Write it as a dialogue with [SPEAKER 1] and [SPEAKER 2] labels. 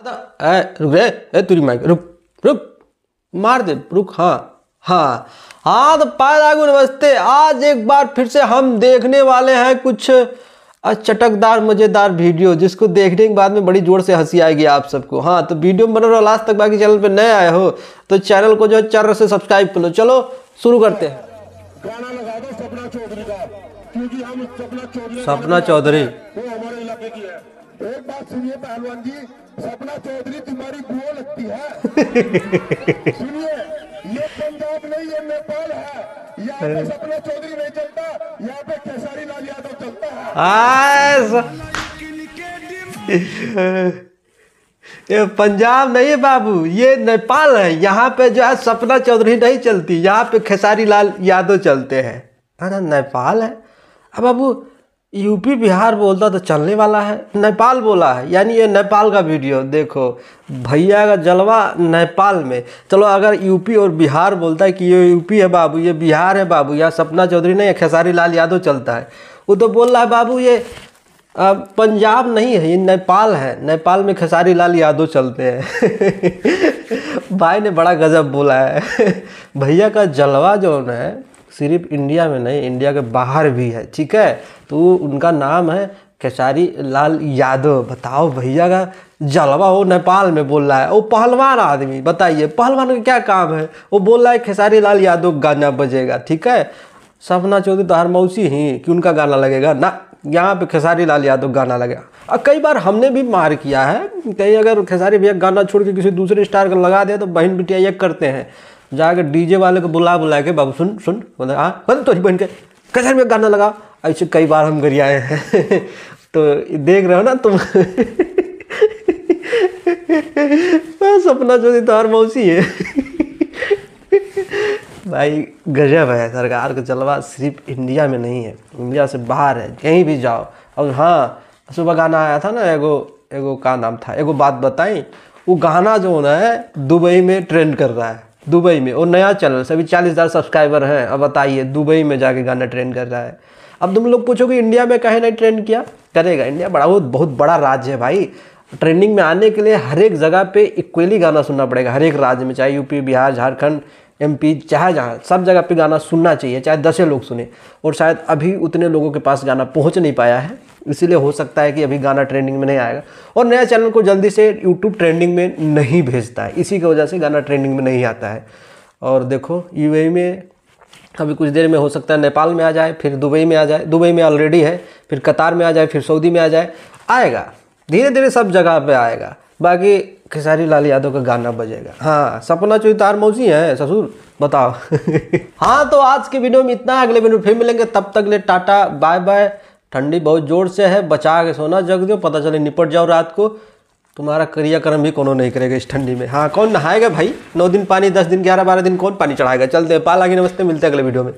[SPEAKER 1] रुक रे ए तुरी माइक रुक रुक मार दे रुक हाँ हाँ। हाँ तो पाए लागू नमस्ते आज एक बार फिर से हम देखने वाले हैं कुछ चटकदार मज़ेदार वीडियो जिसको देखने के बाद में बड़ी ज़ोर से हँसी आएगी आप सबको। हाँ तो वीडियो में बने रहो लास्ट तक बाकी चैनल पे नए आए हो तो चैनल को जो है चर से सब्सक्राइब कर लो। चलो शुरू करते हैं।
[SPEAKER 2] चौधरी सपना चौधरी एक बात सुनिए पहलवान जी सपना चौधरी तुम्हारी बुआ लगती है। सुनिए ये पंजाब नहीं ये नेपाल है। यहाँ पे सपना चौधरी नहीं चलता यहाँ पे खेसारी लाल यादव चलता है।
[SPEAKER 1] ये पंजाब नहीं है बाबू ये नेपाल है। यहाँ पे जो है सपना चौधरी नहीं चलती यहाँ पे खेसारी लाल यादव चलते हैं। है ना नेपाल है। अब बाबू यूपी, बिहार बोलता तो चलने वाला है। नेपाल बोला है। यानी ये नेपाल का वीडियो, देखो। भैया का जलवा नेपाल में। चलो, अगर यूपी और बिहार बोलता है कि ये यूपी है बाबू, ये बिहार है बाबू यहाँ सपना चौधरी नहीं है, खेसारी लाल यादव चलता है। वो तो बोल रहा है, बाबू, ये पंजाब नहीं है, ये नेपाल है। नेपाल में खेसारी लाल यादव चलते हैं। भाई ने बड़ा गजब बोला है। भैया का जलवा जो है सिर्फ़ इंडिया में नहीं, इंडिया के बाहर भी है, ठीक है? तो उनका नाम है खेसारी लाल यादव। बताओ भैया का जलवा वो नेपाल में बोल रहा है। वो पहलवान आदमी, बताइए, पहलवान का क्या काम है? वो बोल रहा है खेसारी लाल यादव गाना बजेगा, ठीक है? सपना चौधरी तो हर मौसी ही, कि उनका गाना लगेगा। ना, यहाँ पे खेसारी लाल यादव गाना लगेगा। और कई बार हमने भी मार किया है, कहीं अगर खेसारी भैया गाना छोड़ के किसी दूसरे स्टार का लगा दे तो बहन बिटिया करते हैं। जाकर डीजे वाले को बुला बुला के, बाबू, सुन सुन। बोले हाँ बहन के कैसे में गाना लगा ऐसे कई बार हम घर आए हैं। तो देख रहे हो ना तुम। सपना चौधरी तो मौसी है। भाई, गजब है सरकार का जलवा सिर्फ़ इंडिया में नहीं है। इंडिया से बाहर है, कहीं भी जाओ। और हाँ सुबह गाना आया था ना, एगो एगो का नाम था, एगो बात बताई। वो गाना जो है, दुबई में ट्रेंड कर रहा है। दुबई में और नया चैनल, सभी चालीस हज़ार सब्सक्राइबर हैं। अब बताइए, दुबई में जाके गाना ट्रेंड कर रहा है। अब तुम लोग पूछोगे, इंडिया में कहे नहीं ट्रेंड किया? करेगा। इंडिया बड़ा, बहुत बहुत बड़ा राज्य है भाई। ट्रेंडिंग में आने के लिए हर एक जगह पे इक्वली गाना सुनना पड़ेगा। हर एक राज्य में, चाहे यूपी बिहार, झारखंड एमपी चाहे जहाँ, सब जगह पे गाना सुनना चाहिए, चाहे दसें लोग सुने। और शायद अभी उतने लोगों के पास गाना पहुँच नहीं पाया है। इसीलिए हो सकता है कि अभी गाना ट्रेंडिंग में नहीं आएगा। और नया चैनल को जल्दी से यूट्यूब ट्रेंडिंग में नहीं भेजता है। इसी की वजह से गाना ट्रेंडिंग में नहीं आता है। और देखो यू में अभी कुछ देर में हो सकता है नेपाल में आ जाए, फिर दुबई में आ जाए। दुबई में ऑलरेडी है, फिर कतार में आ जाए, फिर सऊदी में आ जाए। आएगा। धीरे धीरे सब जगह पे आएगा। बाकी खेसारी लाल यादव का गाना बजेगा। हाँ सपना चोरी तार मौसी है, ससुर, बताओ। हाँ तो आज के वीडियो में इतना। अगले वीडियो फिर मिलेंगे। तब तक ले टाटा बाय बाय ठंडी बहुत ज़ोर से है, बचा के सोना, जग दो, पता चले निपट जाओ रात को। तुम्हारा क्रियाक्रम भी कोनो नहीं करेगा इस ठंडी में। हाँ कौन नहाएगा भाई? नौ दिन पानी, दस दिन, ग्यारह, बारह दिन कौन पानी चढ़ाएगा? चलते पाल आगे, नमस्ते, मिलते हैं अगले वीडियो में।